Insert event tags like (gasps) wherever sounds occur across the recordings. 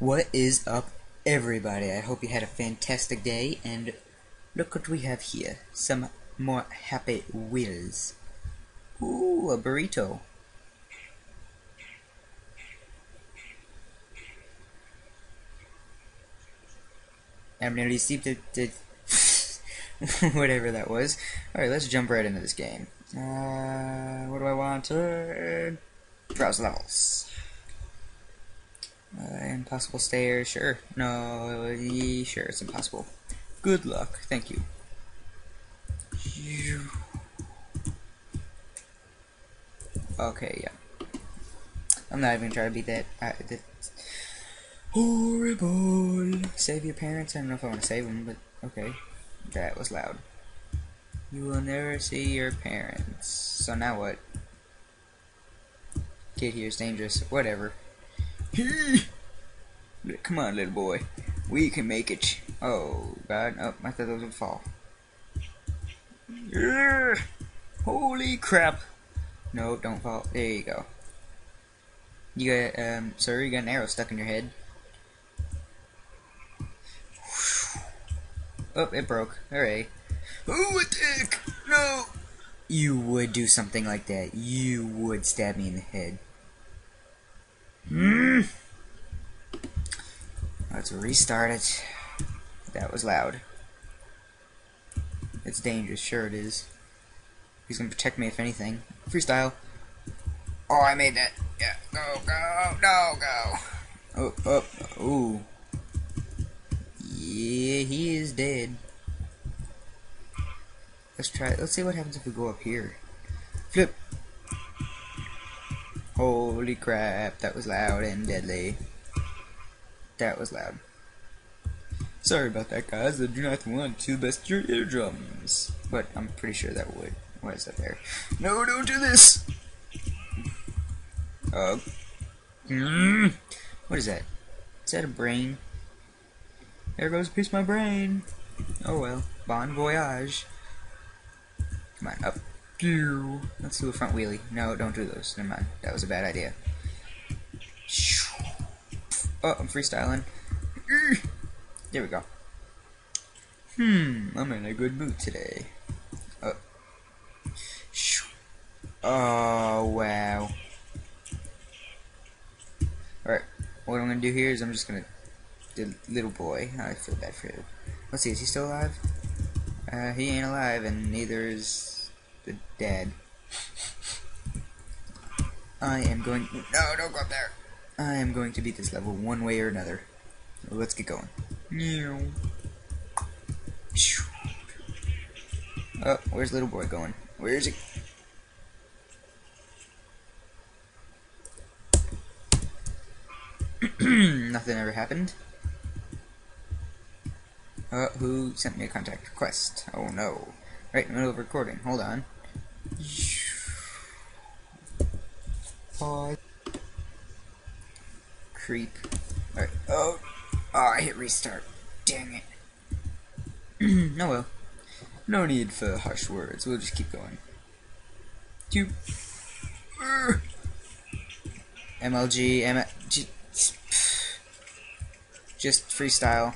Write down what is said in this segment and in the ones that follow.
What is up, everybody? I hope you had a fantastic day, and look what we have here. Some more Happy Wheels. Ooh, a burrito. I'm nearly to (laughs) whatever that was. Alright, let's jump right into this game. Uh, what do I want? Uh, browse levels. Uh, impossible stairs, sure. No, sure, it's impossible. Good luck, thank you. Okay, yeah. I'm not even trying to be that. I, that horrible. Save your parents. I don't know if I want to save them, but okay. That was loud. You will never see your parents. So now what? Kid here is dangerous. Whatever. Come on, little boy. We can make it. Oh, God. Oh, I thought those would fall. Holy crap. No, don't fall. There you go. You got, um, sir, you got an arrow stuck in your head. Oh, it broke. Alright. Oh, a dick! No! You would do something like that. You would stab me in the head. Hmm. Let's restart it. That was loud. It's dangerous, sure it is. He's gonna protect me if anything. Freestyle. Oh, I made that. Yeah, go, go, no, go. Oh, oh, ooh. Yeah, he is dead. Let's try. Let's see what happens if we go up here. Flip. Holy crap! That was loud and deadly. That was loud. Sorry about that, guys. I do not want to bust your eardrums, but I'm pretty sure that would. What is that there? No, don't do this. Oh. Mm. What is that? Is that a brain? There goes a piece of my brain. Oh well. Bon voyage. Come on, up. Let's do a front wheelie. No, don't do those. Never mind. That was a bad idea. Oh, I'm freestyling. There we go. Hmm, I'm in a good mood today. Oh. Oh, wow. Alright, what I'm gonna do here is I'm just gonna the little boy. I feel bad for him. Let's see, is he still alive? Uh, he ain't alive, and neither is the dad. I am going. No, don't go up there. I am going to beat this level one way or another. Let's get going. Oh, where's little boy going? Where is he? (clears throat) Nothing ever happened. Uh, who sent me a contact request? Oh no. Right in the middle of recording. Hold on. Creep. Alright. Oh. Oh, I hit restart. Dang it. (clears throat) no well. No need for harsh words. We'll just keep going. Two. MLG, MLG. Just freestyle.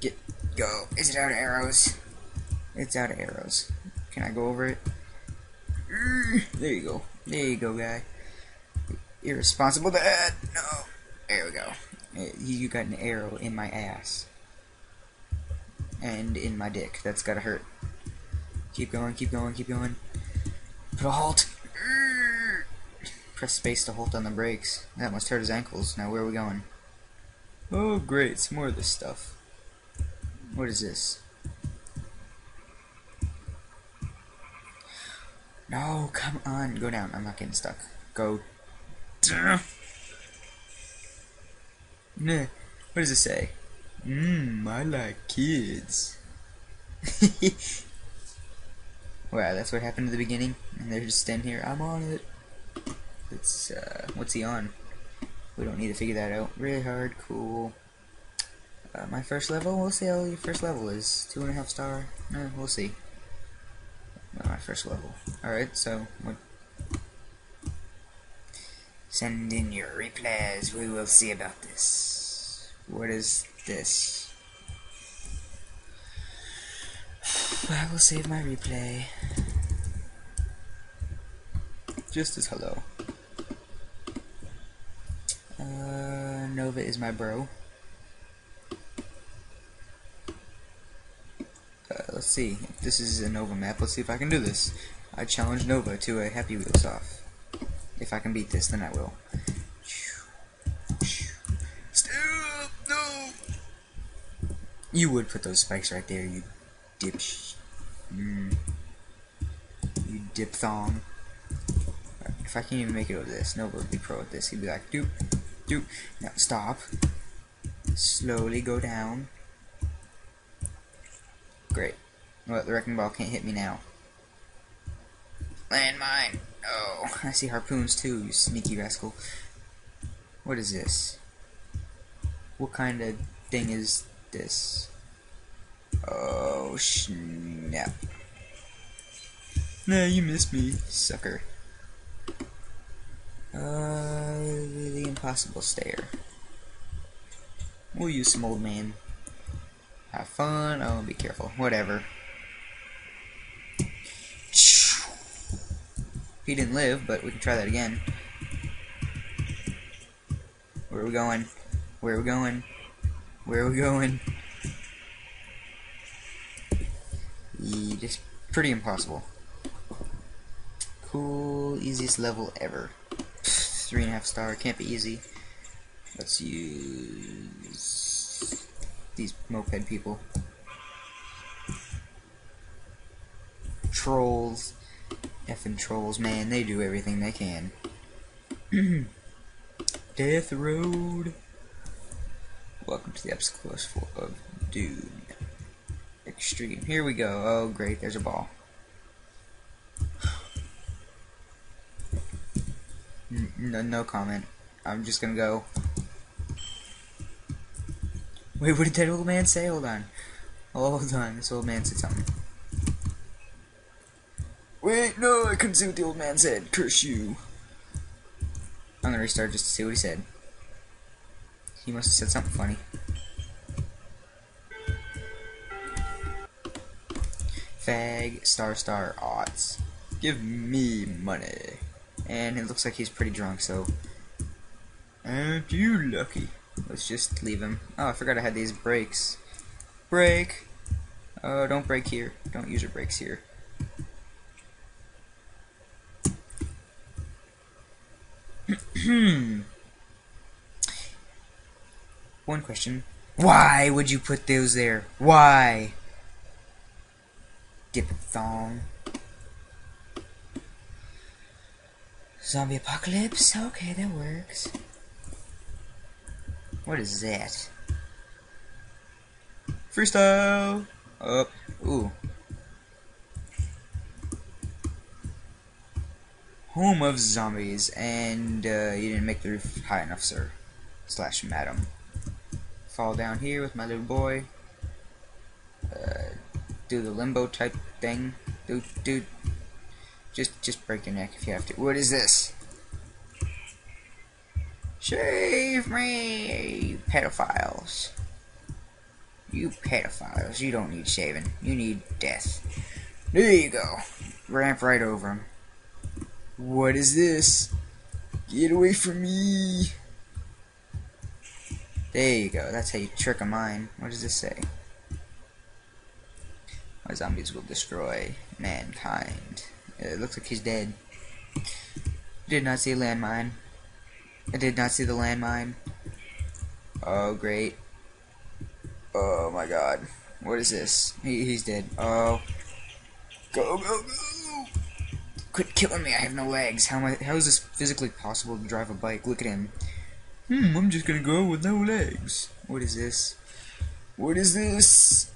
Get go. Is it out of arrows? It's out of arrows. Can I go over it? There you go. There you go, guy. Irresponsible dad. No. There we go. Eh, you got an arrow in my ass. And in my dick. That's gotta hurt. Keep going, keep going, keep going. Put a halt. (laughs) Press space to halt on the brakes. That must hurt his ankles. Now where are we going? Oh great, some more of this stuff. What is this? No, come on. Go down. I'm not getting stuck. Go. What does it say? Mmm, I like kids. (laughs) wow, that's what happened at the beginning? And they're just standing here. I'm on it. It's, uh, what's he on? We don't need to figure that out. Really hard, cool. Uh, my first level, we'll see how your first level is. Two and a half star? No, we'll see. Uh, my first level. Alright, so, what? Send in your replies, we will see about this. What is this? (sighs) I will save my replay. Just as hello. Uh, Nova is my bro. Uh, let's see. If this is a Nova map, let's see if I can do this. I challenge Nova to a Happy Wheels off. If I can beat this, then I will. Stop! No! You would put those spikes right there, you dip. Mm. You diphthong. If I can't even make it over this, Nova would be pro at this. He'd be like, doop, doop. Now stop. Slowly go down. Great. Well, the wrecking ball can't hit me now. Landmine! Oh, I see harpoons too, you sneaky rascal. What is this? What kind of thing is this? Oh, snap. Nah, you missed me, sucker. Uh, the impossible stare. We'll use some old man. Have fun. Oh, be careful. Whatever. He didn't live, but we can try that again. Where are we going? Where are we going? Where are we going? Just pretty impossible. Cool, easiest level ever. (sighs) Three and a half star, can't be easy. Let's use these moped people. Trolls. Effing trolls, man, they do everything they can. (clears throat) Death Road. Welcome to the course of Doom. Extreme. Here we go. Oh, great, there's a ball. No, no comment. I'm just gonna go. Wait, what did that old man say? Hold on. Hold on, this old man said something. Wait, no, I couldn't see what the old man said. Curse you. I'm gonna restart just to see what he said. He must have said something funny. Fag, star, star, odds. Give me money. And it looks like he's pretty drunk, so... Aren't you lucky? Let's just leave him. Oh, I forgot I had these brakes. Brake! Oh, don't brake here. Don't use your brakes here. Hmm. One question. Why would you put those there? Why? Dip thong. Zombie apocalypse? Okay, that works. What is that? Freestyle! Up. Ooh. Home of zombies, and uh, you didn't make the roof high enough, sir. Slash madam. Fall down here with my little boy. Uh, do the limbo type thing. Do, do. Just, just break your neck if you have to. What is this? Save me, you pedophiles. You pedophiles, you don't need shaving. You need death. There you go. Ramp right over him. What is this? Get away from me! There you go. That's how you trick a mind. What does this say? My zombies will destroy mankind. It looks like he's dead. Did not see a landmine. I did not see the landmine. Oh, great. Oh my god. What is this? He, he's dead. Oh. Go, go, go! Quit killing me, I have no legs. How am I, how is this physically possible to drive a bike? Look at him. Hmm, I'm just gonna go with no legs. What is this? What is this?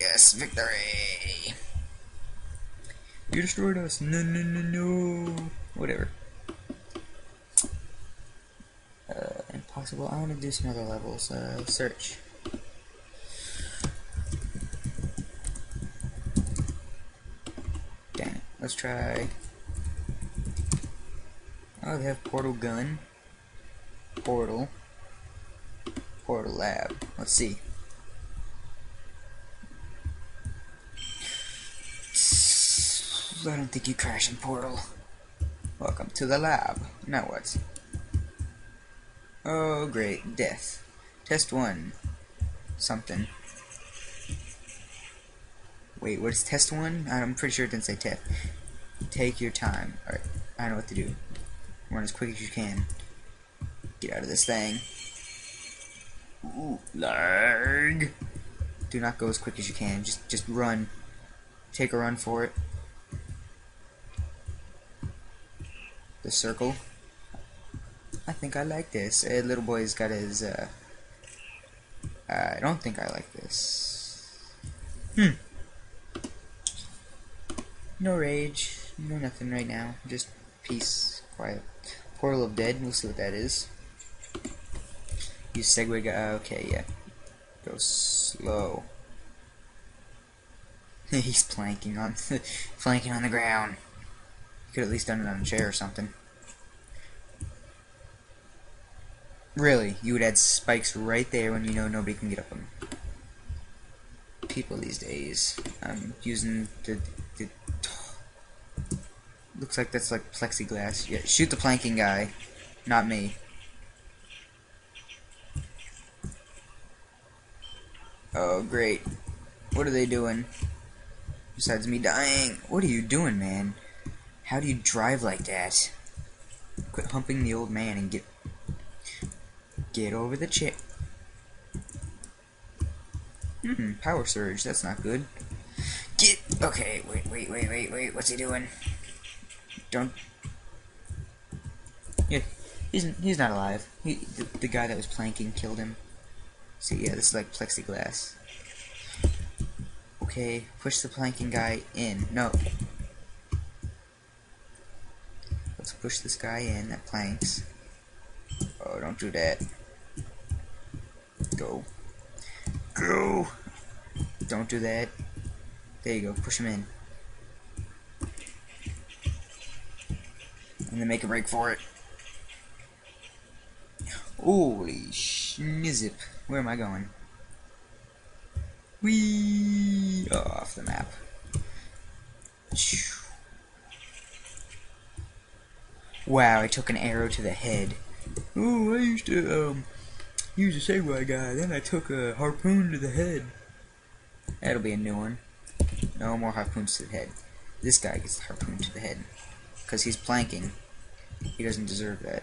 Yes, victory! You destroyed us. No, no, no, no. Whatever. Uh, impossible. I want to do some other levels. Uh, search. Damn it. Let's try. Oh, they have portal gun. Portal. Portal lab. Let's see. I don't think you crash in Portal. Welcome to the lab. Now what? Oh, great. Death. Test 1. Something. Wait, what is test 1? I'm pretty sure it didn't say test. Take your time. Alright, I know what to do. Run as quick as you can. Get out of this thing. Ooh, lag. Do not go as quick as you can. Just just run. Take a run for it. The circle. I think I like this. A little boy's got his, uh, I don't think I like this. Hmm. No rage. No nothing right now. Just peace. Quiet. Portal of Dead. We'll see what that is. Use Segway guy. Uh, okay, yeah. Go slow. (laughs) He's planking on, (laughs) flanking on the ground. Could at least done it on a chair or something. Really, you would add spikes right there when you know nobody can get up them. People these days. I'm using the, the looks like that's like plexiglass. Yeah, shoot the planking guy, not me. Oh, great. What are they doing? Besides me dying. What are you doing, man? How do you drive like that? Quit humping the old man and get Get over the chair. Hmm, power surge. That's not good. Get. Okay, wait, wait, wait, wait, wait. What's he doing? Don't. Yeah, he's he's not alive. He the, the guy that was planking killed him. See, yeah, this is like plexiglass. Okay, push the planking guy in. No. Let's push this guy in that planks. Oh, don't do that. Go. Go! Don't do that. There you go. Push him in. And then make a break for it. Holy schnizzip. Where am I going? Whee! Oh, off the map. Wow, I took an arrow to the head. Oh, I used to, um, use a Segway guy, then I took a harpoon to the head. That'll be a new one. No more harpoons to the head. This guy gets the harpoon to the head. Because he's planking. He doesn't deserve that.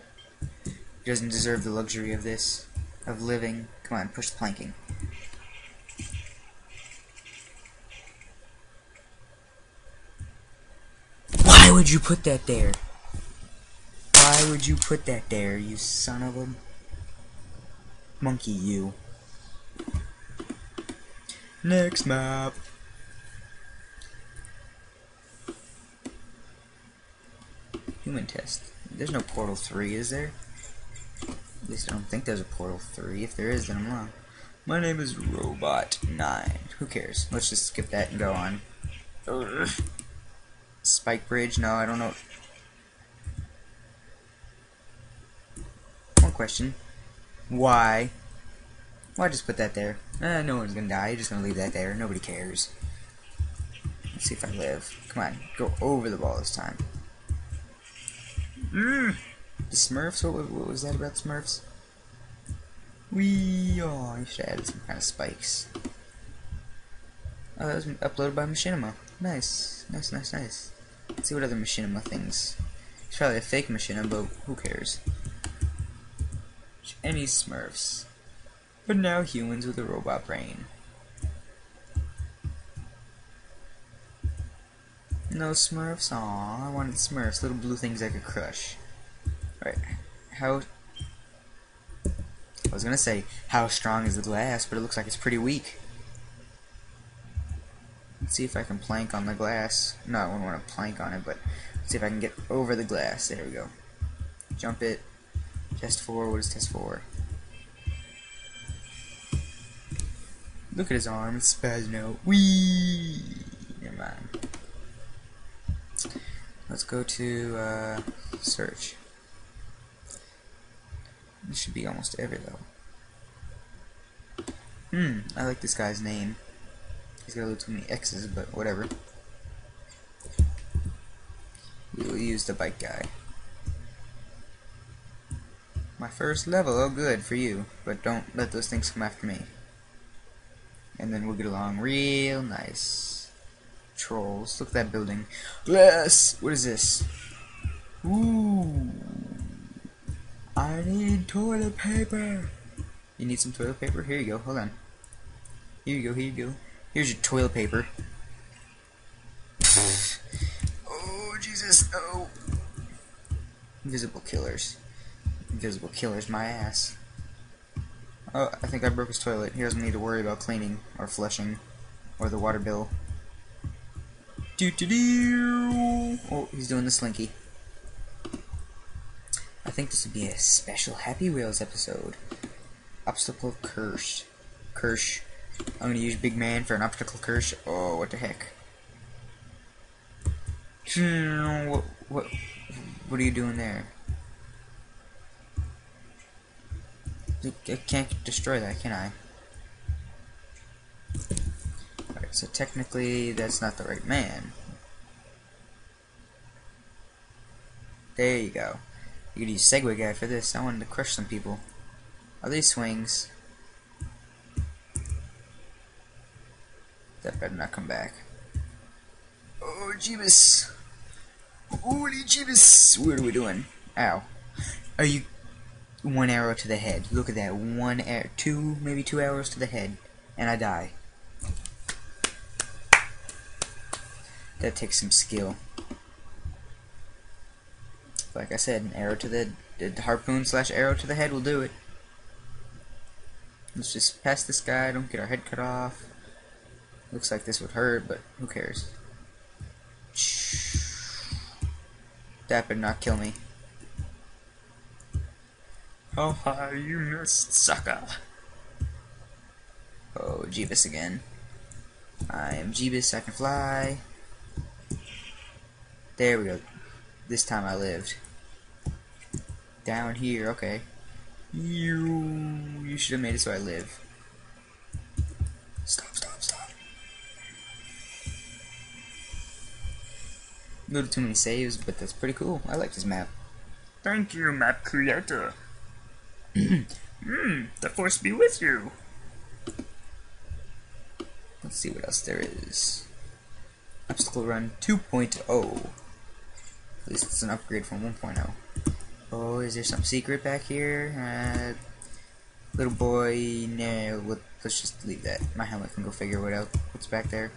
He doesn't deserve the luxury of this. Of living. Come on, push the planking. Why would you put that there? Why would you put that there, you son of a... Monkey, you. Next map. Human test. There's no Portal 3, is there? At least I don't think there's a Portal 3. If there is, then I'm wrong. My name is Robot9. Who cares? Let's just skip that and go on. Ugh. Spike Bridge? No, I don't know. One question. Why? Why just put that there? Eh, no one's gonna die. You're just gonna leave that there. Nobody cares. Let's see if I live. Come on, go over the ball this time. Mm. The Smurfs? What, what was that about Smurfs? We oh, I should added some kind of spikes. Oh, that was uploaded by Machinima. Nice, nice, nice, nice. Let's see what other Machinima things. It's probably a fake Machinima, but who cares? Any Smurfs, but now humans with a robot brain. No Smurfs? Aw, I wanted Smurfs, little blue things I could crush. Alright, how... I was gonna say, how strong is the glass, but it looks like it's pretty weak. Let's see if I can plank on the glass. No, I wouldn't want to plank on it, but let's see if I can get over the glass. There we go. Jump it. Test 4, what is test 4? Look at his arm, it's Spazno. Wee! Never mind. Let's go to uh, search. This should be almost every level. Hmm, I like this guy's name. He's got a little too many X's, but whatever. We will use the bike guy. My first level, oh good, for you. But don't let those things come after me. And then we'll get along real nice. Trolls, look at that building. Glass! What is this? Ooh. I need toilet paper. You need some toilet paper? Here you go, hold on. Here you go, here you go. Here's your toilet paper. (laughs) oh, Jesus, oh. Invisible killers. Invisible killers, my ass. Oh, I think I broke his toilet. He doesn't need to worry about cleaning or flushing or the water bill. Do do do. Oh, he's doing the slinky. I think this would be a special Happy Wheels episode. Obstacle curse. Kirsch. I'm gonna use Big Man for an obstacle curse. Oh, what the heck? Hmm, what, what, what are you doing there? I can't destroy that, can I? Alright, so technically that's not the right man. There you go. You could use Segway Guy for this. I wanted to crush some people. Are these swings? That better not come back. Oh, Jeebus! Holy Jeebus! What are we doing? Ow. Are you one arrow to the head. Look at that. One two, maybe two arrows to the head, and I die. That takes some skill. Like I said, an arrow to the, the harpoon slash arrow to the head will do it. Let's just pass this guy, don't get our head cut off. Looks like this would hurt, but who cares? That better not kill me. Oh, How high you missed, sucker? Oh, Jeebus again. I am Jeebus, I can fly. There we go. This time I lived. Down here, okay. You, you should have made it so I live. Stop, stop, stop. A little too many saves, but that's pretty cool. I like this map. Thank you, map creator. Hmm, the force be with you. Let's see what else there is. Obstacle Run 2.0. At least it's an upgrade from 1.0. Oh, is there some secret back here? Uh, little boy, no, let's just leave that. My helmet can go figure what out what's back there.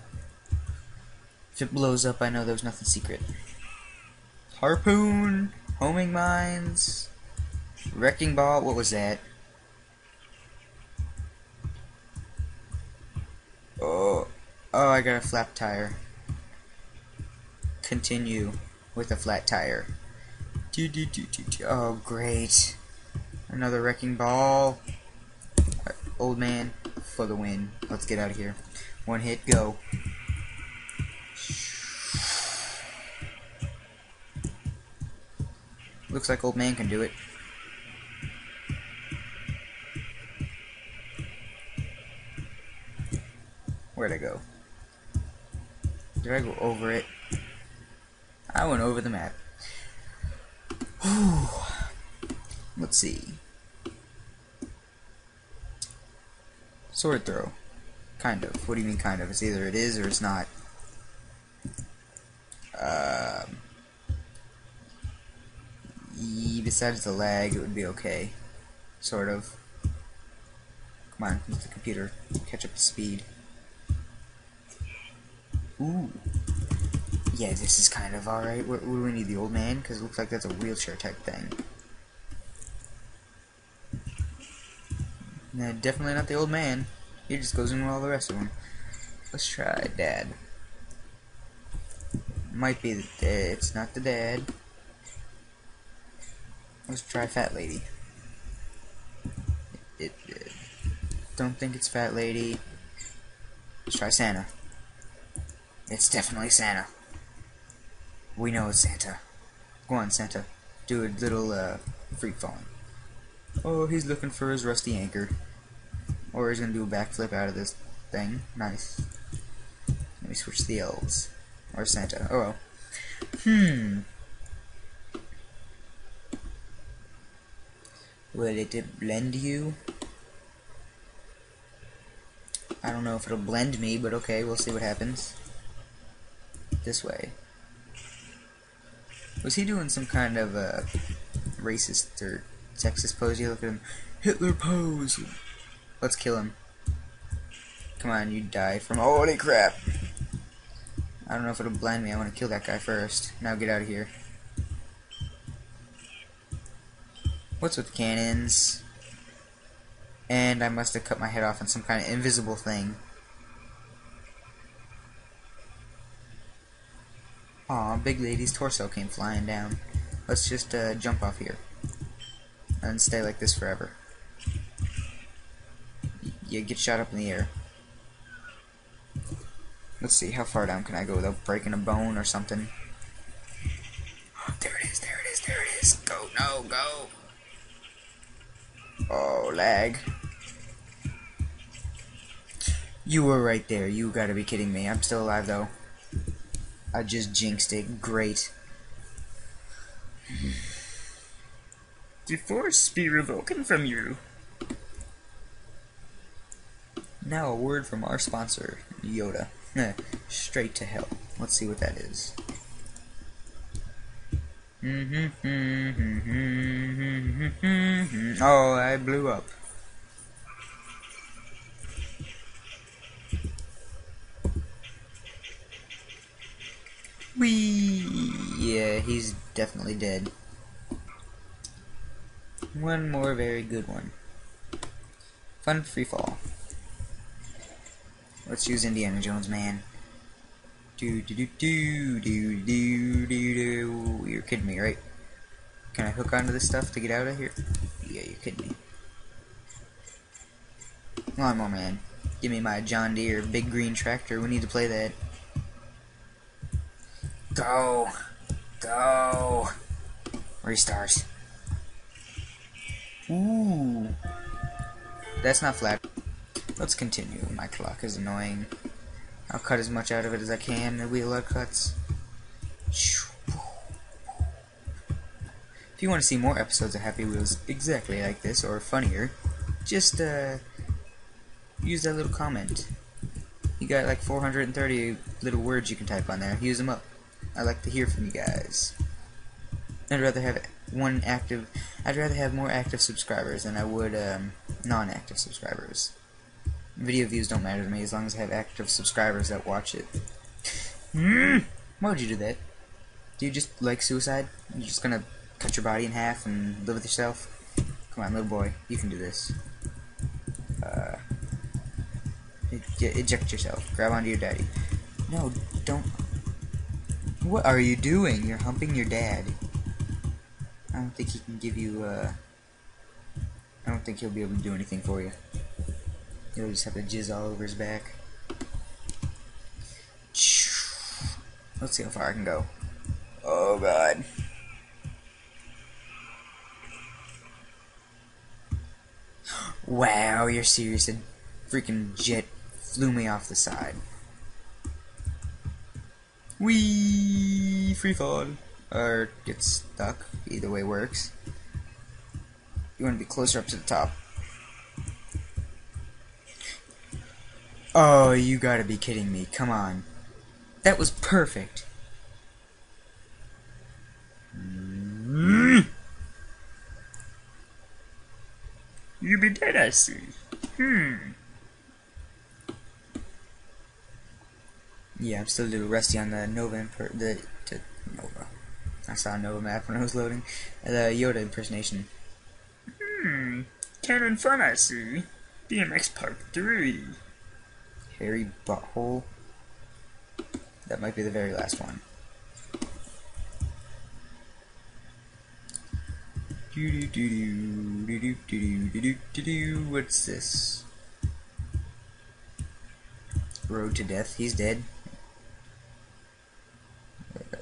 If it blows up, I know there's nothing secret. Harpoon, homing mines, Wrecking ball, what was that? Oh, oh, I got a flat tire. Continue with a flat tire. Do, do, do, do, do. Oh, great. Another wrecking ball. Old man for the win. Let's get out of here. One hit, go. Looks like old man can do it. Where'd I go? Did I go over it? I went over the map. Whew. Let's see. Sword throw. Kind of. What do you mean kind of? It's either it is or it's not. Um, besides the lag, it would be okay. Sort of. Come on, let the computer catch up to speed. Ooh. Yeah, this is kind of alright. What, do we need, the old man? Because it looks like that's a wheelchair type thing. No, definitely not the old man. He just goes in with all the rest of them. Let's try dad. Might be the dad. It's not the dad. Let's try fat lady. It, it, don't think it's fat lady. Let's try Santa. It's definitely Santa. We know it's Santa. Go on, Santa. Do a little, uh, freak phone. Oh, he's looking for his rusty anchor. Or he's gonna do a backflip out of this thing. Nice. Let me switch the elves. Or Santa. Oh well. Hmm. Will it blend you? I don't know if it'll blend me, but okay, we'll see what happens. This way. Was he doing some kind of uh, racist or sexist pose? You look at him. Hitler pose! Let's kill him. Come on, you die from- Holy crap! I don't know if it'll blind me. I want to kill that guy first. Now get out of here. What's with cannons? And I must have cut my head off on some kind of invisible thing. Aw, big lady's torso came flying down. Let's just uh, jump off here. And stay like this forever. You get shot up in the air. Let's see, how far down can I go without breaking a bone or something? (gasps) There it is, there it is, there it is. Go, no, go. Oh, lag. You were right there. You gotta be kidding me. I'm still alive, though. I just jinxed it. Great. Divorce be revoken from you. Now a word from our sponsor, Yoda. (laughs) Straight to hell. Let's see what that is. Mm-hmm. (laughs) oh, I blew up. Yeah, he's definitely dead. One more very good one. Fun free fall. Let's use Indiana Jones, man. Do do do do do do do do. You're kidding me, right? Can I hook onto this stuff to get out of here? Yeah, you're kidding me. Lawnmower man. Give me my John Deere big green tractor. We need to play that. Go. Go. Restars. Ooh. That's not flat. Let's continue. My clock is annoying. I'll cut as much out of it as I can. Lot of cuts. If you want to see more episodes of Happy Wheels exactly like this, or funnier, just uh, use that little comment. You got like 430 little words you can type on there. Use them up. I like to hear from you guys. I'd rather have one active. I'd rather have more active subscribers than I would um, non-active subscribers. Video views don't matter to me as long as I have active subscribers that watch it. Mm. Why would you do that? Do you just like suicide? You're just gonna cut your body in half and live with yourself? Come on, little boy, you can do this. Uh, eject yourself. Grab onto your daddy. No, don't. What are you doing? You're humping your dad. I don't think he can give you, uh... I don't think he'll be able to do anything for you. He'll just have to jizz all over his back. Let's see how far I can go. Oh god. (gasps) Wow, you're serious. A freaking jet flew me off the side. Wee free fall. Or get stuck. Either way works. You want to be closer up to the top. Oh, you gotta be kidding me. Come on. That was perfect. You be dead, I see. Hmm. Yeah, I'm still a little rusty on the Nova imper the to Nova. I saw a Nova map when I was loading. The Yoda impersonation. Hmm. I see. BMX Part 3. Hairy butthole. That might be the very last one. Do Do do do do do do do do do do. What's this? Road to death. He's dead.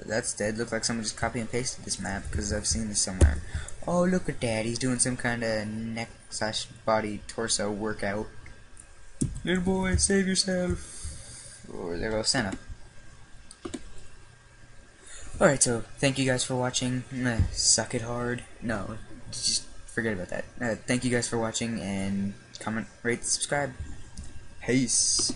That's dead. Look like someone just copy and pasted this map because I've seen this somewhere. Oh, look at that. He's doing some kind of neck slash body torso workout. Little boy, save yourself. Or there goes Senna. Alright, so thank you guys for watching. Suck it hard. No, just forget about that. Uh, thank you guys for watching and comment, rate, subscribe. Peace.